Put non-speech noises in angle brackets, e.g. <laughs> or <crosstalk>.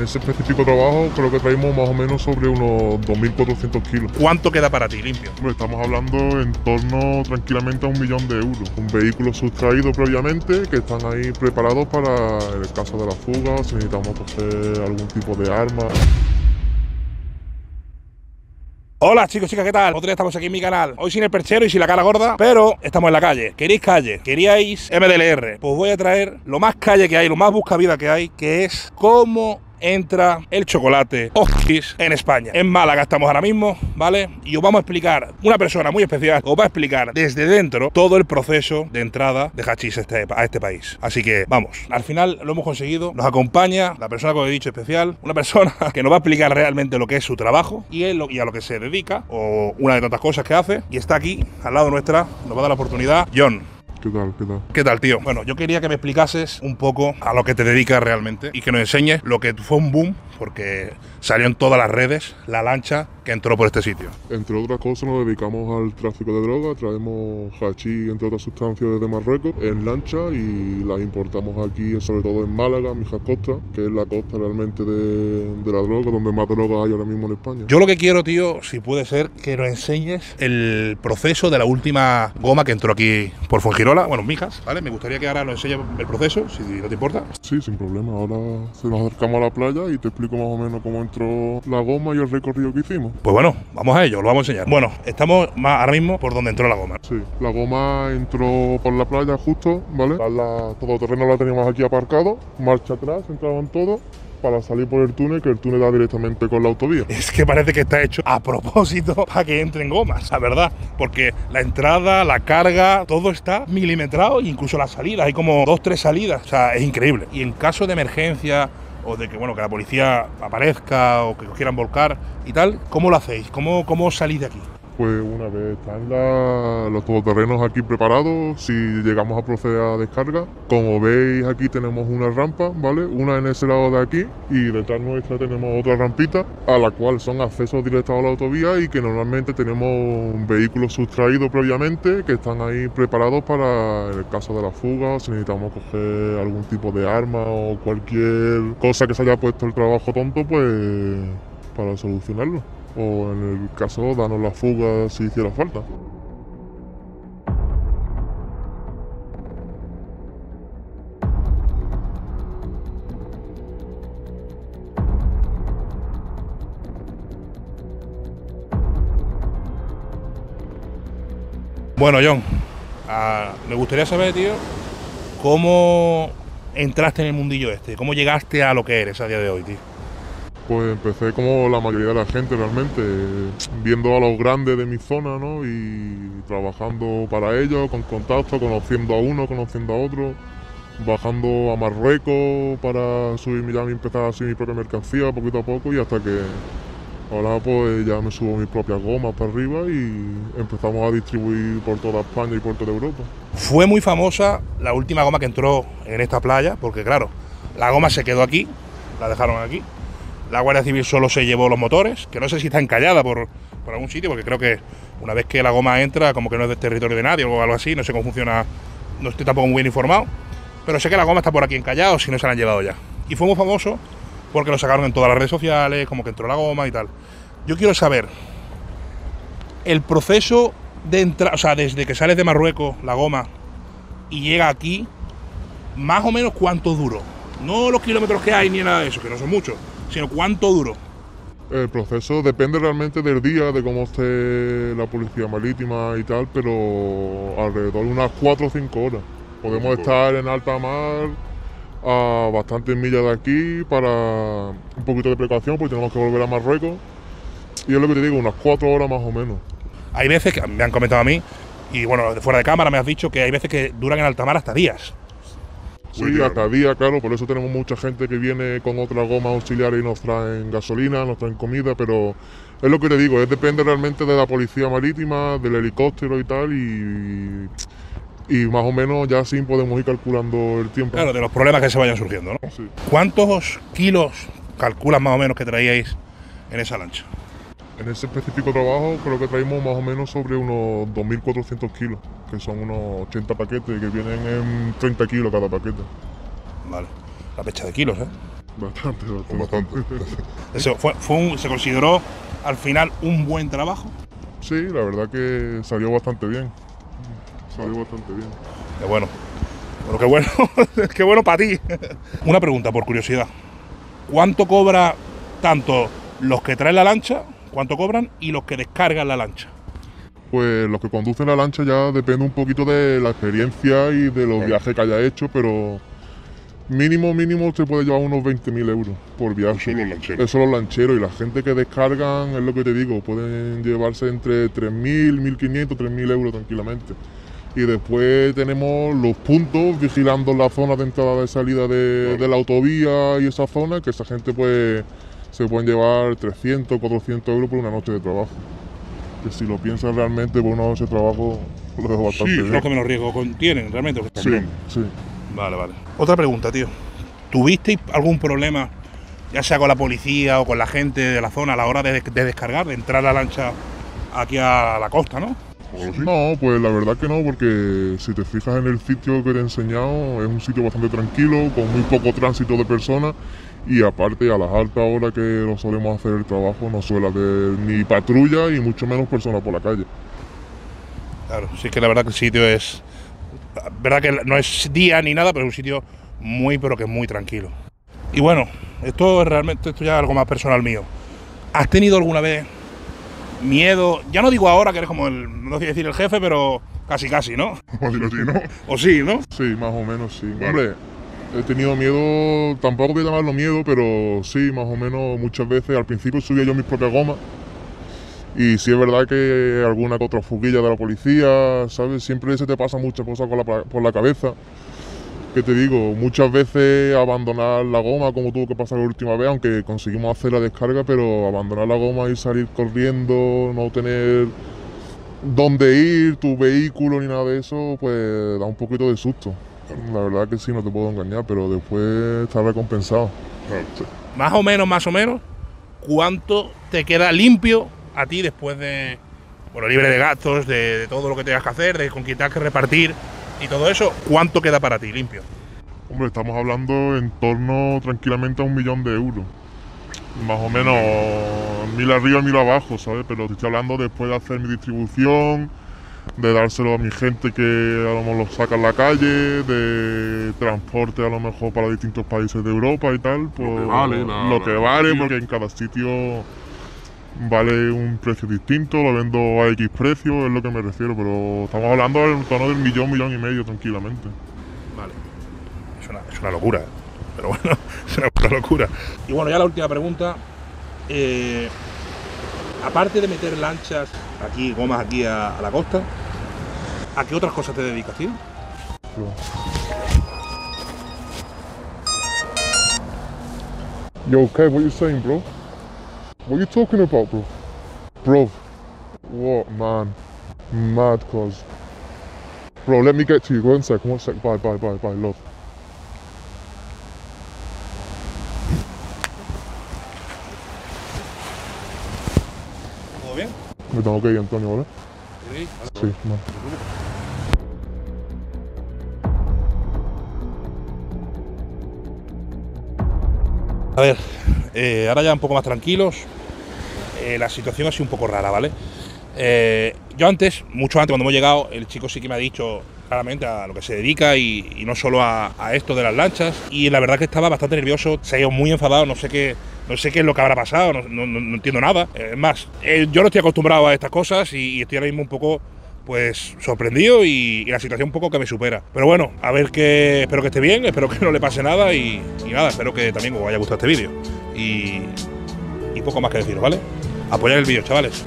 En ese específico trabajo creo que traemos más o menos sobre unos 2.400 kilos. ¿Cuánto queda para ti limpio? Estamos hablando en torno tranquilamente a un millón de euros. Un vehículo sustraído previamente que están ahí preparados para el caso de la fuga si necesitamos coger algún tipo de arma. Hola chicos, chicas, ¿qué tal? Otro día estamos aquí en mi canal. Hoy sin el perchero y sin la cara gorda, pero estamos en la calle. ¿Queréis calle? ¿Queríais MDLR? Pues voy a traer lo más calle que hay, lo más buscavida que hay, que es cómo entra el chocolate Oskis en España. En Málaga estamos ahora mismo, ¿vale? Y os vamos a explicar, una persona muy especial os va a explicar desde dentro todo el proceso de entrada de hachís a este, este país. Así que vamos, al final lo hemos conseguido. Nos acompaña la persona que os he dicho especial, una persona <laughs> que nos va a explicar realmente lo que es su trabajo y, y a lo que se dedica, o una de tantas cosas que hace. Y está aquí, al lado nuestra, nos va a dar la oportunidad. John, ¿Qué tal? ¿Qué tal? ¿Qué tal, tío? Bueno, yo quería que me explicases un poco a lo que te dedicas realmente y que nos enseñes lo que fue un boom, porque salió en todas las redes la lancha que entró por este sitio. Entre otras cosas nos dedicamos al tráfico de drogas, traemos hachís entre otras sustancias desde Marruecos en lancha y las importamos aquí, sobre todo en Málaga, Mijas Costa, que es la costa realmente de, de la droga, donde más drogas hay ahora mismo en España. Yo lo que quiero, tío, si puede ser, que nos enseñes el proceso de la última goma que entró aquí por Fuengirola, bueno, Mijas, ¿vale? Me gustaría que ahora nos enseñes el proceso, si no te importa. Sí, sin problema. Ahora se nos acercamos a la playa y te explico más o menos cómo entró la goma y el recorrido que hicimos. Pues bueno, vamos a ello, lo vamos a enseñar. Bueno, estamos más ahora mismo por donde entró la goma. Sí, la goma entró por la playa justo, ¿vale? La, la, todo terreno la teníamos aquí aparcado, marcha atrás, entraban todos para salir por el túnel, que el túnel da directamente con la autovía. Es que parece que está hecho a propósito <laughs> para que entren gomas, la verdad. Porque la entrada, la carga, todo está milimetrado, incluso las salidas. Hay como dos, tres salidas. O sea, es increíble. Y en caso de emergencia o de que bueno que la policía aparezca o que os quieran volcar y tal, ¿cómo lo hacéis? ¿Cómo, cómo salís de aquí? Pues una vez están los todoterrenos aquí preparados, si llegamos a proceder a descarga, como veis aquí tenemos una rampa, ¿vale? Una en ese lado de aquí y detrás nuestra tenemos otra rampita a la cual son accesos directos a la autovía y que normalmente tenemos vehículos sustraídos previamente que están ahí preparados para el caso de la fuga, si necesitamos coger algún tipo de arma o cualquier cosa que se haya puesto el trabajo tonto, pues para solucionarlo o en el caso darnos la fuga si hiciera falta. Bueno, John, ah, me gustaría saber, tío, cómo entraste en el mundillo este, cómo llegaste a lo que eres a día de hoy, tío. Pues empecé como la mayoría de la gente realmente, viendo a los grandes de mi zona, ¿no? Y trabajando para ellos, con contacto, conociendo a uno, conociendo a otro, bajando a Marruecos para subir ya empezar a subir mi propia mercancía poquito a poco y hasta que ahora pues ya me subo mis propias gomas para arriba y empezamos a distribuir por toda España y por toda Europa. Fue muy famosa la última goma que entró en esta playa, porque claro, la goma se quedó aquí, la dejaron aquí la Guardia Civil solo se llevó los motores, que no sé si está encallada por, por algún sitio, porque creo que una vez que la goma entra, como que no es del territorio de nadie o algo así, no sé cómo funciona, no estoy tampoco muy bien informado, pero sé que la goma está por aquí encallada o si no se la han llevado ya. Y fue muy famoso porque lo sacaron en todas las redes sociales, como que entró la goma y tal. Yo quiero saber el proceso de entrar, o sea, desde que sales de Marruecos la goma y llega aquí, más o menos cuánto duró. No los kilómetros que hay ni nada de eso, que no son muchos sino cuánto duró. El proceso depende realmente del día, de cómo esté la policía marítima y tal, pero alrededor de unas 4 o 5 horas. Podemos estar en alta mar a bastantes millas de aquí para un poquito de precaución porque tenemos que volver a Marruecos. Y es lo que te digo, unas 4 horas más o menos. Hay veces que me han comentado a mí, y bueno, fuera de cámara me has dicho que hay veces que duran en alta mar hasta días. Sí, hasta día, claro, por eso tenemos mucha gente que viene con otra goma auxiliar y nos traen gasolina, nos traen comida, pero es lo que te digo, es depende realmente de la policía marítima, del helicóptero y tal, y, y más o menos ya sí podemos ir calculando el tiempo. Claro, de los problemas que se vayan surgiendo, ¿no? Sí. ¿Cuántos kilos calculas más o menos que traíais en esa lancha? En ese específico trabajo creo que traímos más o menos sobre unos 2.400 kilos, que son unos 80 paquetes que vienen en 30 kilos cada paquete. Vale. La fecha de kilos, ¿eh? Bastante, bastante. Bastante. <laughs> Eso fue, fue un- se consideró al final un buen trabajo. Sí, la verdad que salió bastante bien. Salió bastante bien. Qué bueno. Pero qué bueno, <laughs> qué bueno para ti. <laughs> Una pregunta por curiosidad. ¿Cuánto cobra tanto los que traen la lancha, cuánto cobran, y los que descargan la lancha? Pues los que conducen la lancha ya depende un poquito de la experiencia y de los viajes que haya hecho, pero mínimo, mínimo se puede llevar unos 20.000 euros por viaje. Son los lancheros. Eso los lancheros y la gente que descargan, es lo que te digo, pueden llevarse entre 3.000, 1.500, 3.000 euros tranquilamente. Y después tenemos los puntos vigilando la zona de entrada y salida de la autovía y esa zona, que esa gente pues se pueden llevar 300, 400 euros por una noche de trabajo. Que si lo piensas realmente por una noche de trabajo, lo dejo bastante Sí, bien. los que menos riesgo con- tienen, realmente. los Sí, sí. Vale, vale. Otra pregunta, tío. ¿Tuvisteis algún problema, ya sea con la policía o con la gente de la zona a la hora de, de descargar, de entrar la lancha aquí a la costa, no? No, pues la verdad que no, porque si te fijas en el sitio que te he enseñado, es un sitio bastante tranquilo, con muy poco tránsito de personas y aparte a las altas horas que nos solemos hacer el trabajo no suele haber ni patrulla y mucho menos personas por la calle. Claro, sí que la verdad que el sitio es. Verdad que no es día ni nada, pero es un sitio muy, pero que muy tranquilo. Y bueno, esto es realmente, esto ya es algo más personal mío. ¿Has tenido alguna vez miedo? Ya no digo ahora que eres como el, no quiero decir el jefe, pero casi casi, ¿no? <laughs> Decirlo así, ¿no? O sí, ¿no? Sí, más o menos sí. Vale. Hombre, he tenido miedo, tampoco voy a llamarlo miedo, pero sí, más o menos muchas veces. Al principio subía yo mis propias gomas. Y sí es verdad que alguna que otra fuguilla de la policía, ¿sabes? Siempre se te pasa muchas cosas con la por la cabeza. ¿Qué te digo? Muchas veces abandonar la goma, como tuvo que pasar la última vez, aunque conseguimos hacer la descarga, pero abandonar la goma y salir corriendo, no tener dónde ir, tu vehículo ni nada de eso, pues da un poquito de susto. La verdad que sí, no te puedo engañar, pero después está recompensado. Más o menos, más o menos, ¿cuánto te queda limpio a ti después de, bueno, libre de gastos, de, de todo lo que tengas que hacer, de conquistar que repartir y todo eso? ¿Cuánto queda para ti limpio? Hombre, estamos hablando en torno tranquilamente a un millón de euros. Más o menos mil arriba, mil abajo, ¿sabes? Pero te estoy hablando después de hacer mi distribución, de dárselo a mi gente que a lo mejor lo saca en la calle, de transporte a lo mejor para distintos países de Europa y tal. Pues, que vale, la- lo que la- vale, porque en cada sitio vale un precio distinto, lo vendo a X precio, es lo que me refiero, pero estamos hablando en torno del millón, millón y medio tranquilamente. Vale. Es una, es una locura, ¿eh? <laughs> pero bueno, es una puta locura. Y bueno, ya la última pregunta. eh, aparte de meter lanchas aquí, gomas aquí a, a la costa, ¿a qué otras cosas te dedicas, tío? Yo, okay, what you saying, bro? What you talking about, bro? Bro, what, man? Mad, cause. Bro, let me get to you. One sec, one sec. Bye, bye, bye, bye, love. ¿Todo bien? Me tengo que ir, Antonio, ¿vale? Sí, man. A ver, eh, ahora ya un poco más tranquilos. Eh, la situación ha sido un poco rara, ¿vale? Eh, yo antes, mucho antes, cuando hemos llegado, el chico sí que me ha dicho claramente a lo que se dedica y, no solo a, esto de las lanchas. Y la verdad que estaba bastante nervioso, se ha ido muy enfadado, no sé qué, no sé qué es lo que habrá pasado, no, entiendo nada. Es más, yo no estoy acostumbrado a estas cosas y estoy ahora mismo un poco pues sorprendido y, la situación un poco que me supera. Pero bueno, a ver que espero que esté bien, espero que <laughs> no le pase nada y, y nada, espero que también os haya gustado este vídeo. Y, y poco más que deciros, ¿vale? Apoyar el vídeo, chavales.